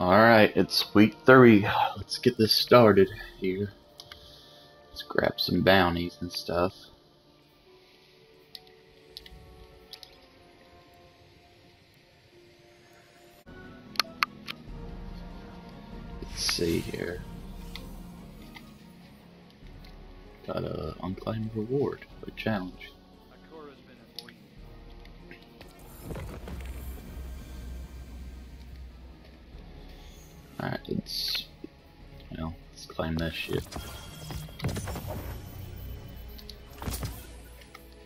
Alright, it's week three. Let's get this started here. Let's grab some bounties and stuff. Let's see here. Got a unclaimed reward, a challenge. Let's this shit.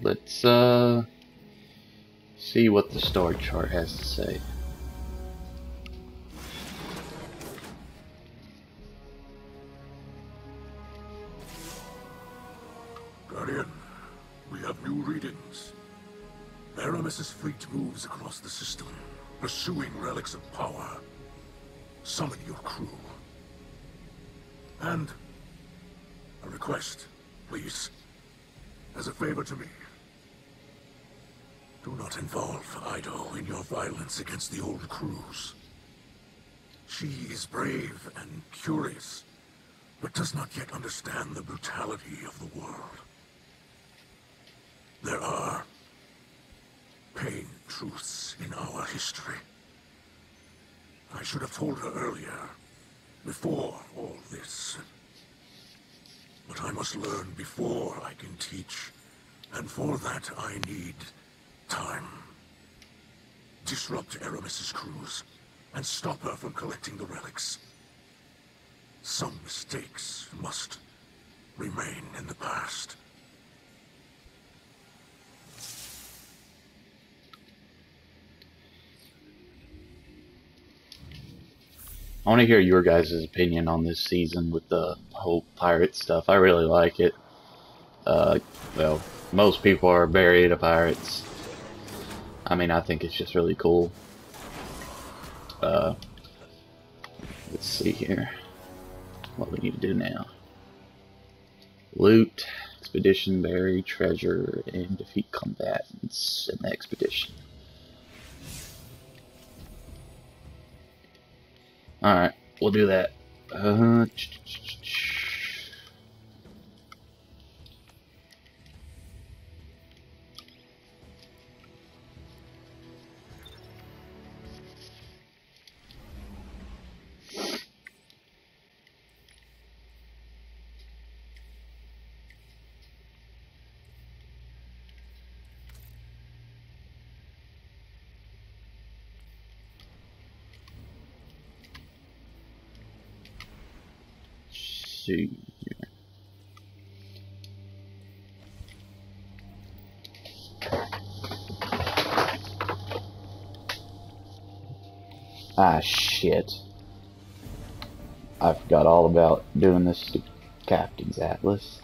Let's, uh, see what the star chart has to say. Guardian, we have new readings. Eramis's fleet moves across the system, pursuing relics of power. Summon your crew. And a request, please. As a favor to me. Do not involve Eido in your violence against the old crews. She is brave and curious, but does not yet understand the brutality of the world. There are pain truths in our history. I should have told her earlier, before all this. But I must learn before I can teach, and for that I need time. Disrupt Eramis's crews, and stop her from collecting the relics. Some mistakes must remain in the past. I want to hear your guys' opinion on this season with the whole pirate stuff. I really like it. Uh, well, most people are very into pirates. I mean, I think it's just really cool. Uh, let's see here. What we need to do now. Loot, expedition, bury, treasure, and defeat combatants in the expedition. Alright, we'll do that. Uh, Ah, shit. I forgot all about doing this to Captain's Atlas.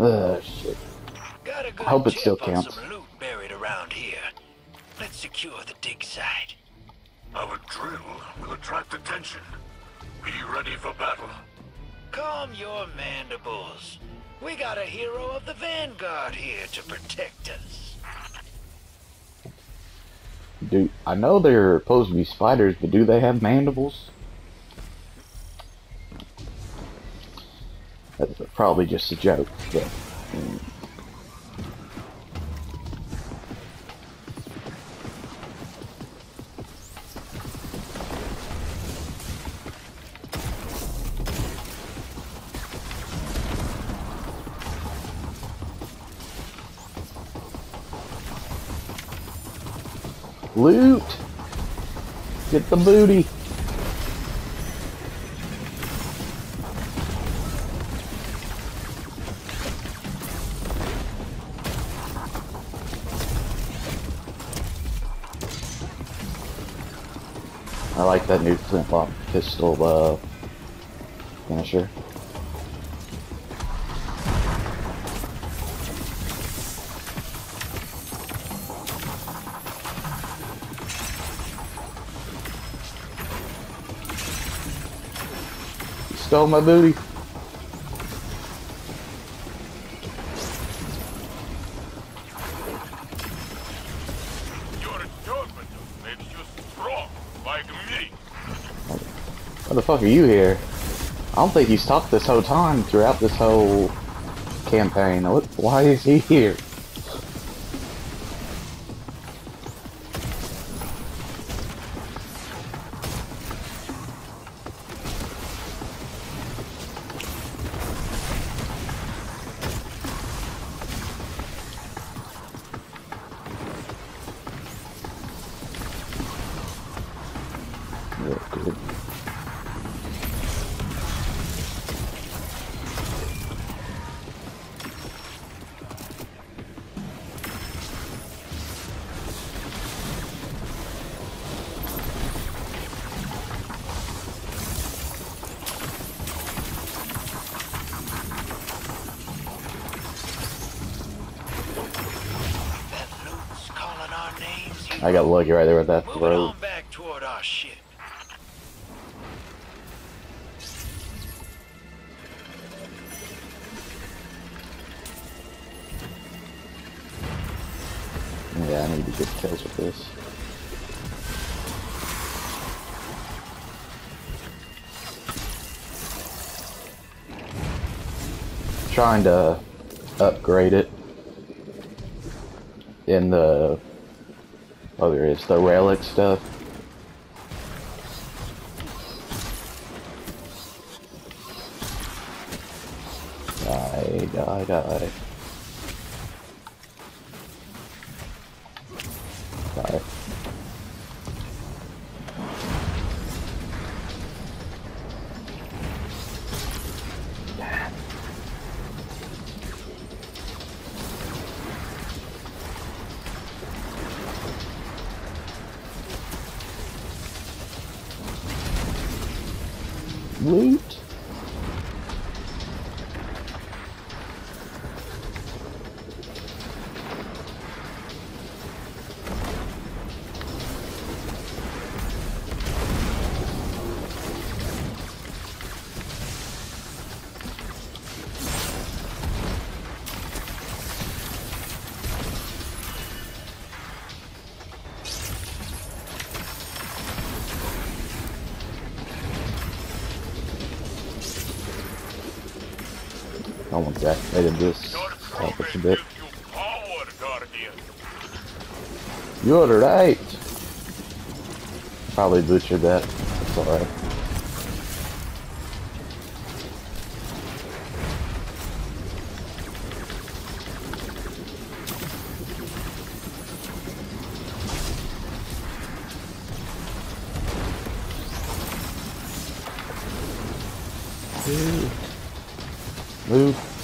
Ugh, shit. I hope it still counts. I know they're supposed to be spiders, but do they have mandibles? That's probably just a joke, but loot. Get the booty. I like that new flintlock pistol uh, finisher. stole my booty. Why the fuck are you here? I don't think he's talked this whole time throughout this whole campaign. Why is he here? I got lucky right there with that throw. back toward our ship. Yeah, I need to get kills with this. Trying to upgrade it in the oh there is the relic stuff. Die, die, die. Wait. Loot. I this. A bit. You ordered right. Probably butchered that. That's alright. Move.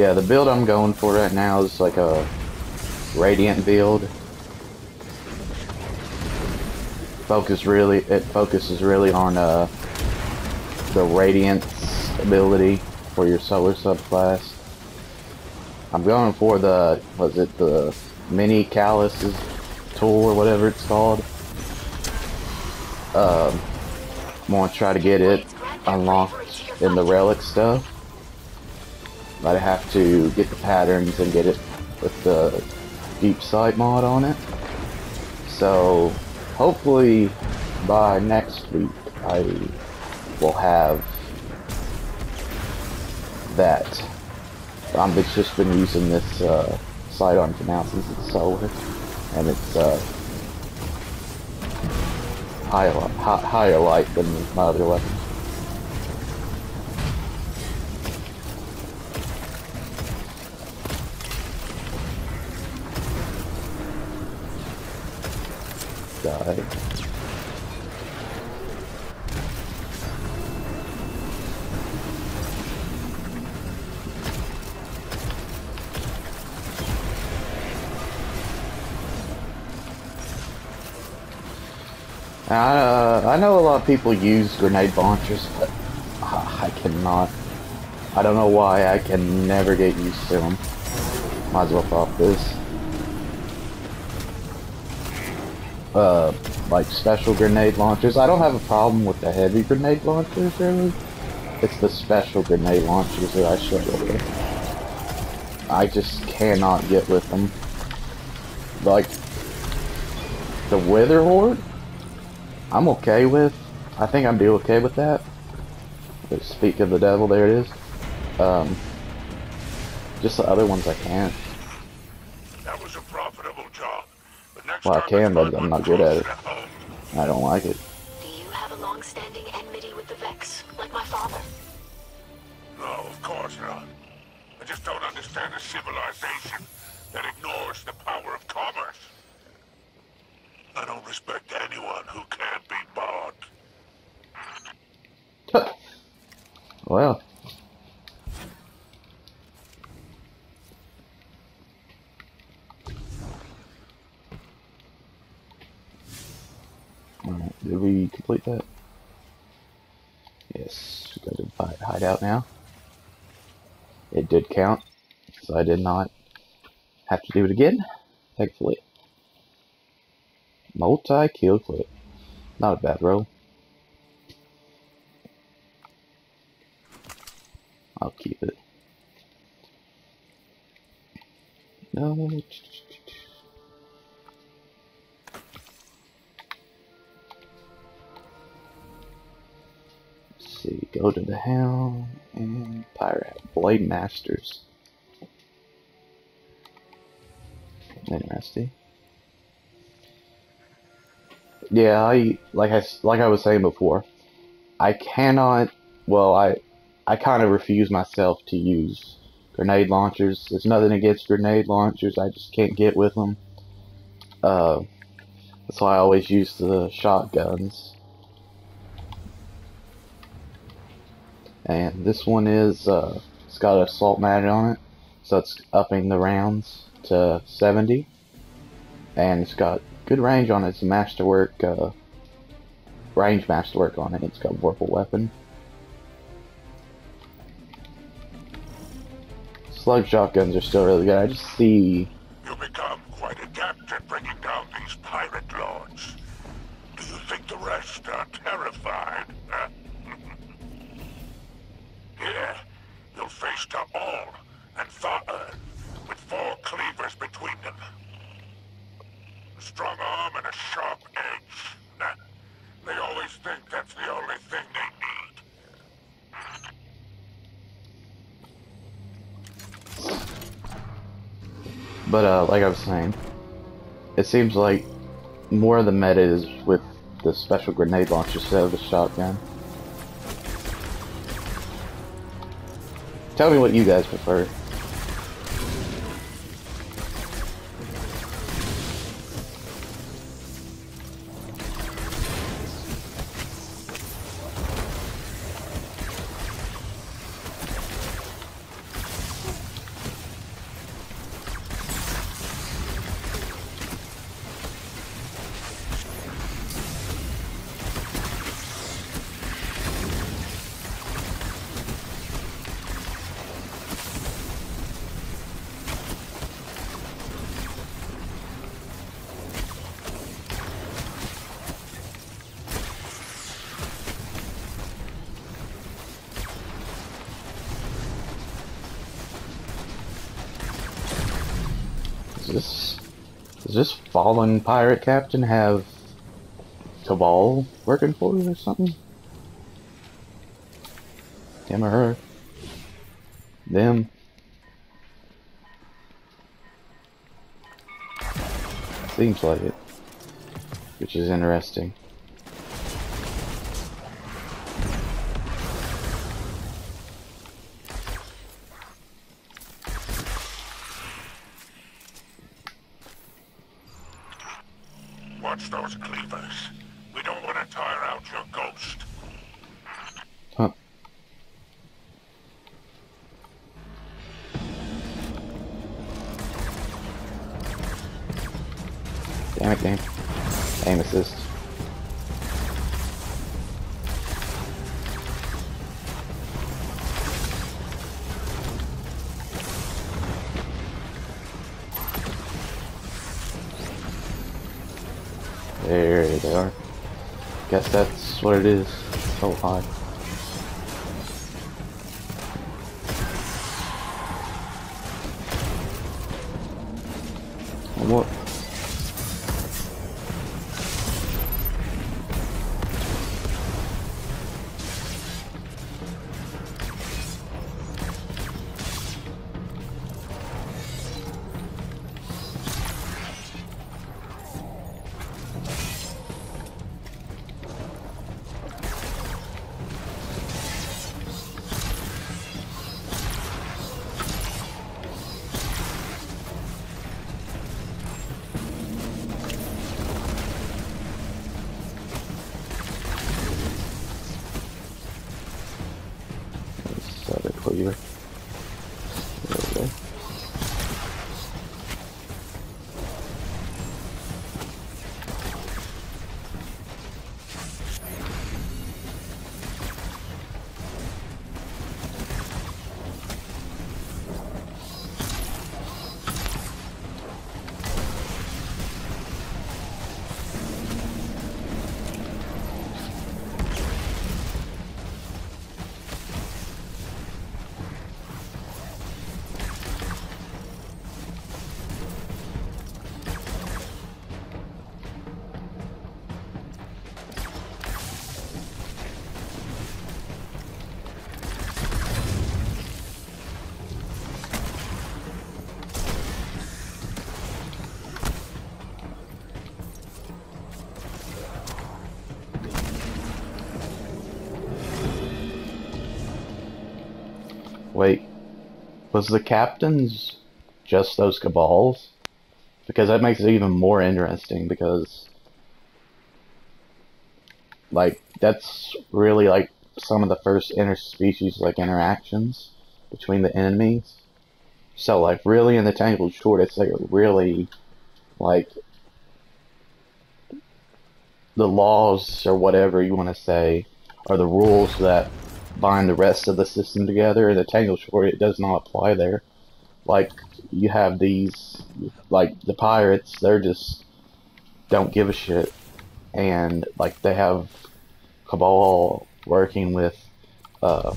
Yeah, the build I'm going for right now is like a radiant build. Focus really, it focuses really on uh, the radiance ability for your solar subclass. I'm going for the, was it the mini calluses tool or whatever it's called. Um, I'm gonna try to get it unlocked in the relic stuff. But I have to get the patterns and get it with the deep sight mod on it. So hopefully by next week I will have that Um, it's just been using this uh, sidearm since it's solar, and it's uh, higher, hi, higher light than my other weapons. Die. I, uh, I know a lot of people use grenade launchers, but I cannot. I don't know why I can never get used to them. Might as well pop this. Uh, like special grenade launchers. I don't have a problem with the heavy grenade launchers, really. It's the special grenade launchers that I struggle with. I just cannot get with them. Like, the Witherhoard? I'm okay with. I think I'm be okay with that. Speak of the devil, there it is. Um, just the other ones I can't. That was a profitable job. But next Well, I can, but I'm not good at it. I don't like it. It did count, so I did not have to do it again, thankfully. Multi-kill clip. Not a bad roll. I'll keep it. No. See, go to the helm and pirate blade masters. Interesting. Yeah, I like I like I was saying before. I cannot. Well, I I kind of refuse myself to use grenade launchers. There's nothing against grenade launchers. I just can't get with them. Uh, that's why I always use the shotguns. And this one is uh, it's got an assault mag on it, so it's upping the rounds to 70, and it's got good range on it. It's a masterwork uh, range masterwork on it. It's got vorpal weapon. Slug shotguns are still really good. I just see You become quite adept at bringing down these pirate lords. Do you think the rest are terrified? Face to all and Tha'ur, with four cleavers between them. A strong arm and a sharp edge. Nah, They always think that's the only thing they need. But uh, like I was saying, it seems like more of the meta is with the special grenade launcher instead of the shotgun. Tell me what you guys prefer. fallen pirate captain have Cabal working for you or something? Him or her? Them. Seems like it. Which is interesting. It is. So high. What? Was the captains just those cabals? Because that makes it even more interesting because like that's really like some of the first interspecies like interactions between the enemies. So like really in the Tangled Shore it's like really like the laws or whatever you want to say are the rules that bind the rest of the system together. And the Tangled Shore, it does not apply there. Like you have these, like the pirates, they're just don't give a shit, and like they have Cabal working with uh,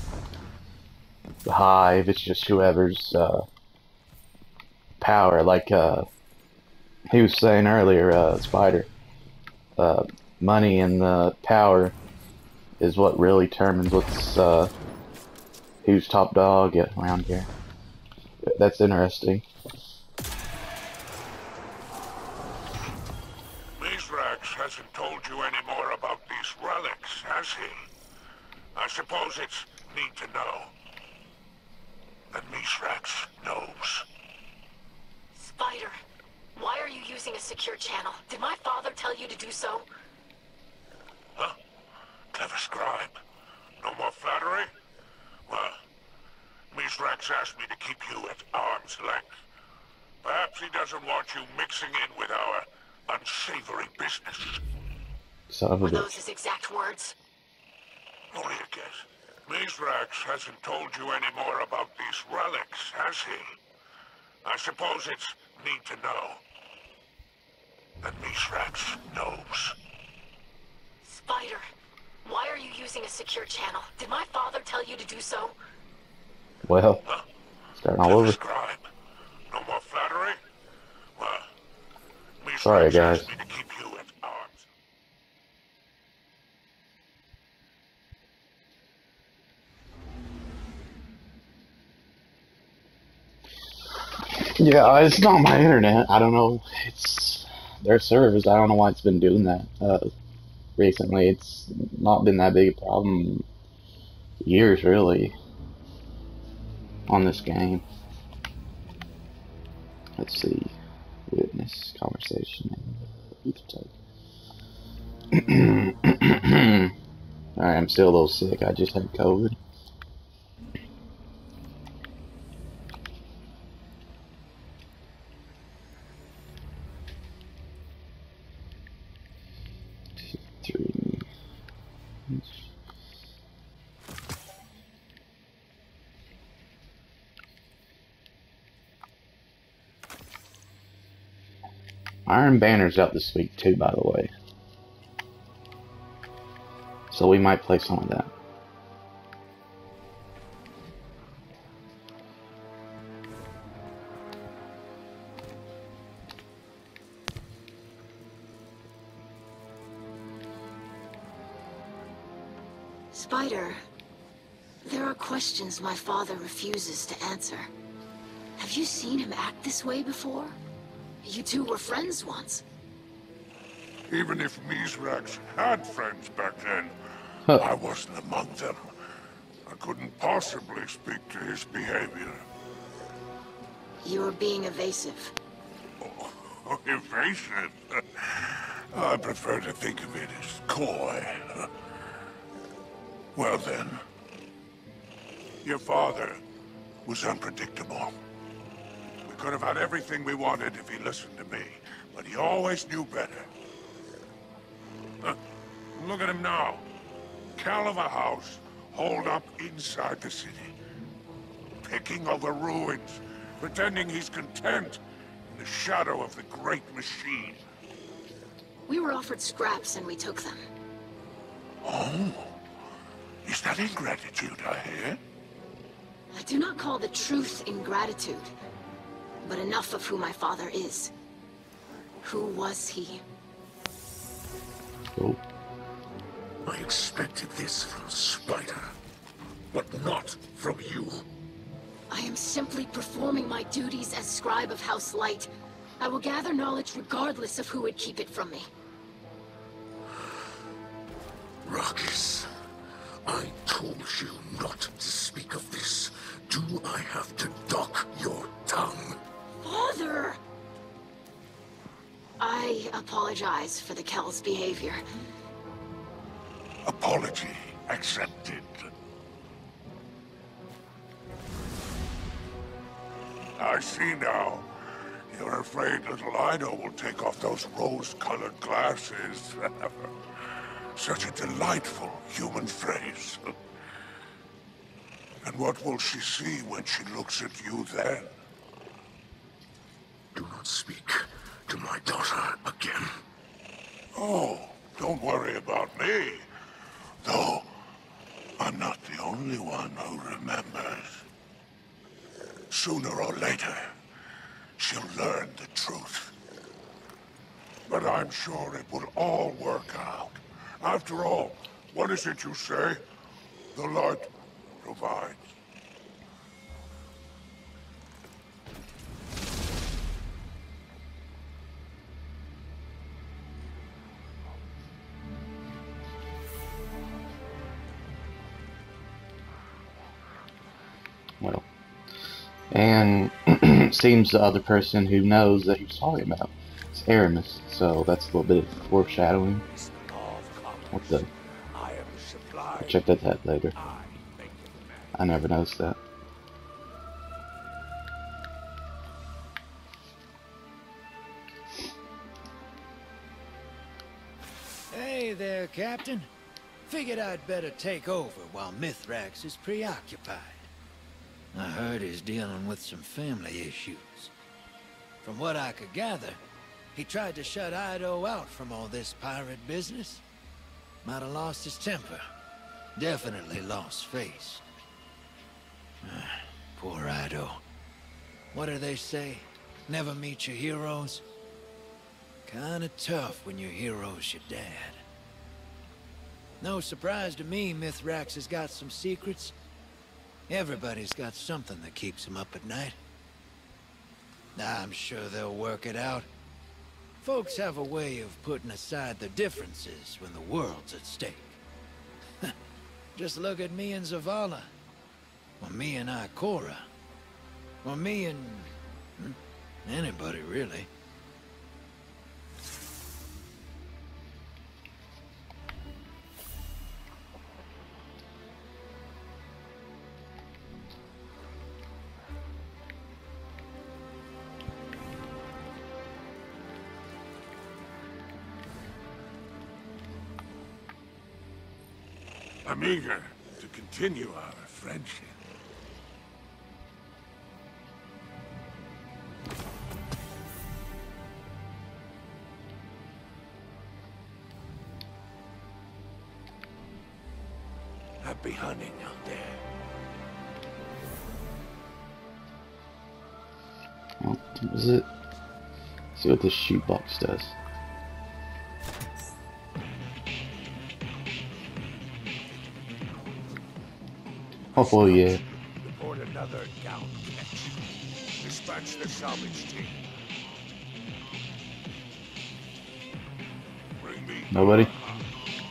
the Hive. It's just whoever's uh, power. Like uh, he was saying earlier, uh, Spider. Uh, money and the power is what really determines what's uh, who's top dog around here. That's interesting. Mithrax hasn't told you any more about these relics, has he? I suppose it's need to know. And Mithrax knows. Spider, why are you using a secure channel? Did my father tell you to do so? Huh? Clever scribe. No more flattery? Well, Mithrax asked me to keep you at arm's length. Perhaps he doesn't want you mixing in with our unsavory business. Son of a Were those his exact words? Only a guess. Mithrax hasn't told you any more about these relics, has he? I suppose it's need to know. And Mithrax knows. Spider, why are you using a secure channel? Did my father tell you to do so? Well, starting all over. scribe. No more flattery? Well, Mithrax Sorry, guys. me to keep you at arms. Yeah, it's not my internet. I don't know. It's their servers. I don't know why it's been doing that uh, recently. It's not been that big a problem years really on this game. Let's see, witness conversation. Alright, I'm still a little sick. I just had COVID. Iron Banner's out this week too, by the way. So we might play some of that. Spider, there are questions my father refuses to answer. Have you seen him act this way before? You two were friends once. Even if Mithrax had friends back then, Huh. I wasn't among them. I couldn't possibly speak to his behavior. You're being evasive. Oh, evasive. I prefer to think of it as coy. Well then, your father was unpredictable. We could have had everything we wanted if he listened to me, but he always knew better. Huh? Look at him now. Kell of a house, holed up inside the city. Picking over ruins, pretending he's content in the shadow of the great machine. We were offered scraps and we took them. Oh, is that ingratitude I hear? I do not call the truth ingratitude, but enough of who my father is. Who was he? Oh, I expected this from Spider, but not from you. I am simply performing my duties as scribe of House Light. I will gather knowledge regardless of who would keep it from me. Rakis, I told you not to speak of this. Do I have to dock your tongue? Father! I apologize for the Kel's behavior. Apology accepted. I see now. You're afraid little Eido will take off those rose-colored glasses. Such a delightful human phrase. And what will she see when she looks at you then? Do not speak to my daughter again. Oh, don't worry about me. Though, I'm not the only one who remembers. Sooner or later, she'll learn the truth. But I'm sure it will all work out. After all, what is it you say? The light provides. And seems the other person who knows that he was talking about is Eramis, so that's a little bit of foreshadowing. What the? I'll check that out later. I never noticed that. Hey there, Captain. Figured I'd better take over while Mithrax is preoccupied. I heard he's dealing with some family issues. From what I could gather, he tried to shut Eido out from all this pirate business. Might have lost his temper. Definitely lost face. Ah, Poor Eido. What do they say? Never meet your heroes? Kinda tough when your hero's your dad. No surprise to me Mithrax has got some secrets. Everybody's got something that keeps him up at night. I'm sure they'll work it out. Folks have a way of putting aside their differences when the world's at stake. Just look at me and Zavala. Or me and Ikora. Or me and... hmm, Anybody, really. I'm eager to continue our friendship. Happy hunting out there. Well, that was it. see what this shootbox does. Oh yeah. Report another down. Dispatch the salvage team. Bring me. Nobody?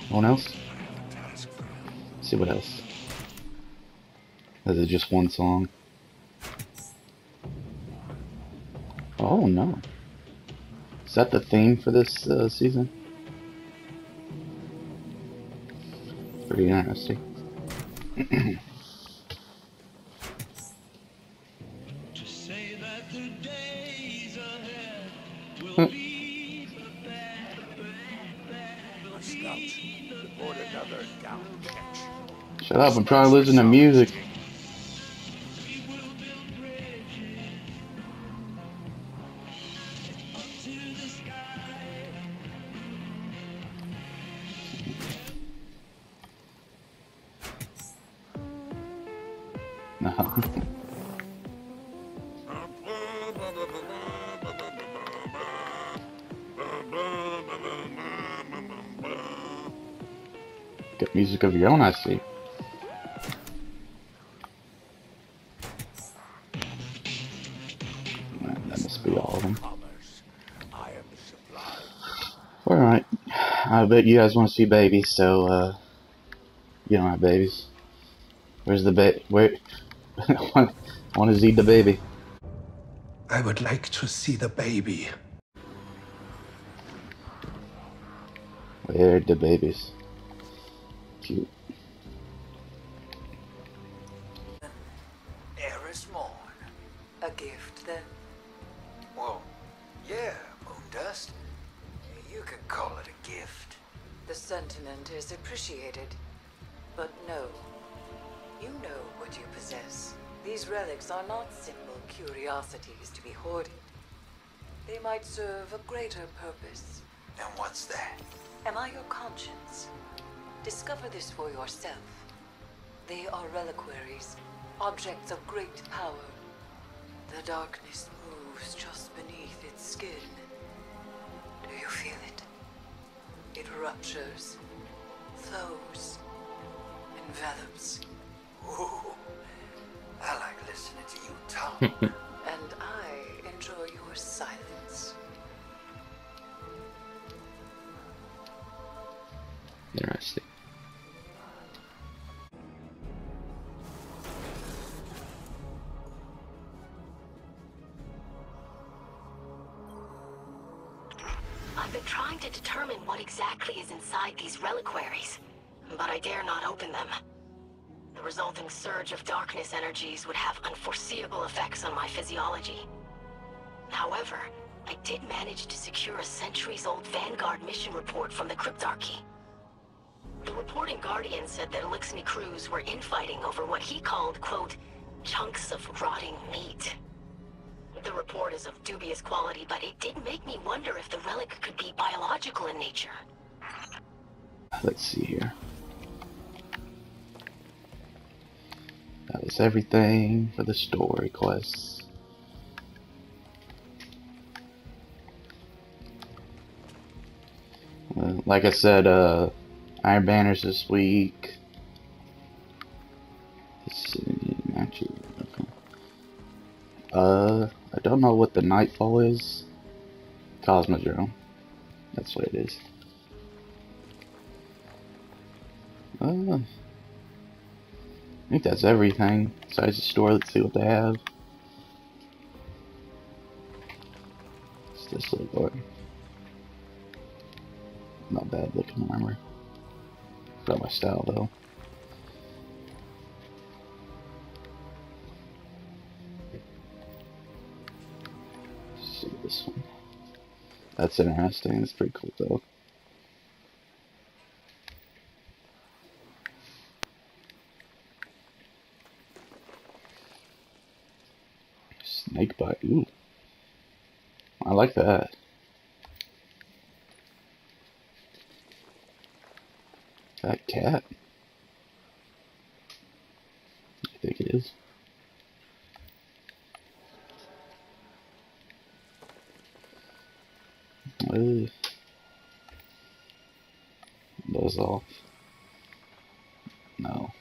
No one else? I have a task for you. see what else. Is it just one song? Oh no. Is that the theme for this uh, season? Pretty interesting. up, I'm trying to listen to music. Music of your own, I see. I bet you guys want to see babies, so, uh, you don't have babies. Where's the ba- where? I want to see the baby. I would like to see the baby. Where the babies? Cute. Call it a gift. The sentiment is appreciated. But no. You know what you possess. These relics are not simple curiosities to be hoarded. They might serve a greater purpose. And what's that? Am I your conscience? Discover this for yourself. They are reliquaries, objects of great power. The darkness moves just beneath its skin. Do you feel it? It ruptures, flows, envelops, Ooh, I like listening to you talk. and I enjoy your silence. Interesting. Determine what exactly is inside these reliquaries, but I dare not open them. The resulting surge of darkness energies would have unforeseeable effects on my physiology. However, I did manage to secure a centuries-old Vanguard mission report from the Cryptarchy. The reporting Guardian said that Eliksni crews were infighting over what he called, quote, chunks of rotting meat. The report is of dubious quality, but it did make me wonder if the relic could be biological in nature. Let's see here. That was everything for the story quests. Like I said, uh, Iron Banners this week. Let's see, matches, okay. Uh, I don't know what the Nightfall is. Cosmodrome. That's what it is. Uh, I think that's everything besides the store. Let's see what they have. What's this little boy. Not bad looking armor. Got my style though. That's interesting. It's pretty cool though. Snake bite. Ooh. I like that. That cat. I think it is. Ooh. Buzz off. No.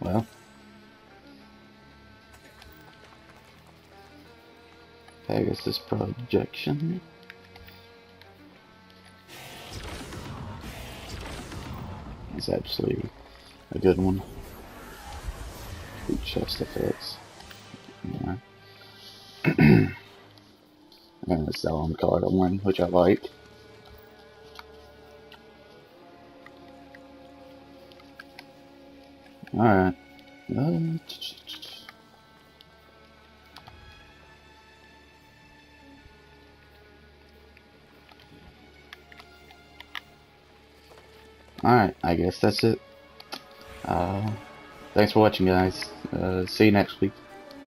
Well. Pegasus projection. It's actually a good one. Chest effects. Yeah. and a Cylon card on one, which I like. Alright. Uh, Alright, I guess that's it. Uh, thanks for watching, guys. Uh, see you next week.